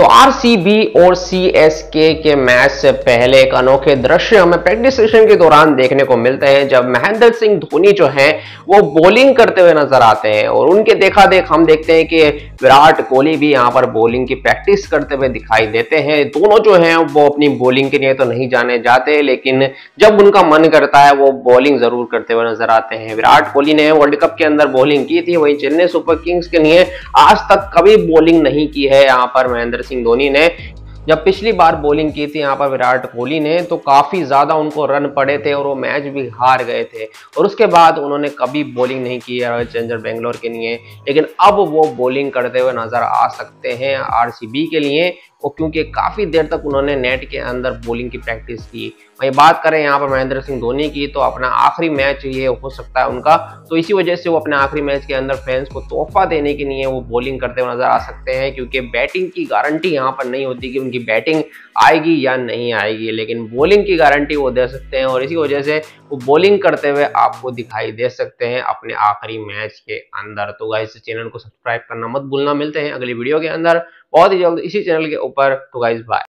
तो आरसीबी और सीएसके के मैच से पहले एक अनोखे दृश्य हमें प्रैक्टिस सेशन के दौरान देखने को मिलते हैं, जब महेंद्र सिंह धोनी जो हैं, वो बॉलिंग करते हुए नज़र आते हैं और उनके देखा देख हम देखते हैं कि विराट कोहली भी यहाँ पर बॉलिंग की प्रैक्टिस करते हुए दिखाई देते हैं। दोनों जो हैं, वो अपनी बॉलिंग के लिए तो नहीं जाने जाते, लेकिन जब उनका मन करता है, वो बॉलिंग ज़रूर करते हुए नज़र आते हैं। विराट कोहली ने वर्ल्ड कप के अंदर बॉलिंग की थी, वही चेन्नई सुपर किंग्स के लिए आज तक कभी बॉलिंग नहीं की है यहाँ पर महेंद्र सिंह धोनी ने जब पिछली बार बॉलिंग की थी, यहाँ पर विराट कोहली ने तो काफ़ी ज़्यादा उनको रन पड़े थे और वो मैच भी हार गए थे। और उसके बाद उन्होंने कभी बॉलिंग नहीं की रॉयल चैलेंजर बेंगलोर के लिए। लेकिन अब वो बॉलिंग करते हुए नज़र आ सकते हैं आरसीबी के लिए। और क्योंकि काफ़ी देर तक उन्होंने नेट के अंदर बॉलिंग की प्रैक्टिस की। वही बात करें यहाँ पर महेंद्र सिंह धोनी की तो अपना आखिरी मैच ये हो सकता है उनका। तो इसी वजह से वो अपने आखिरी मैच के अंदर फैंस को तोहफा देने के लिए वो बॉलिंग करते हुए नज़र आ सकते हैं, क्योंकि बैटिंग की गारंटी यहाँ पर नहीं होती कि उनकी बैटिंग आएगी या नहीं आएगी, लेकिन बॉलिंग की गारंटी वो दे सकते हैं और इसी वजह से वो बॉलिंग करते हुए आपको दिखाई दे सकते हैं अपने आखिरी मैच के अंदर। तो गाइस चैनल को सब्सक्राइब करना मत भूलना। मिलते हैं अगली वीडियो के अंदर। बहुत ही जल्द इसी चैनल के ऊपर। तो गाइस बाय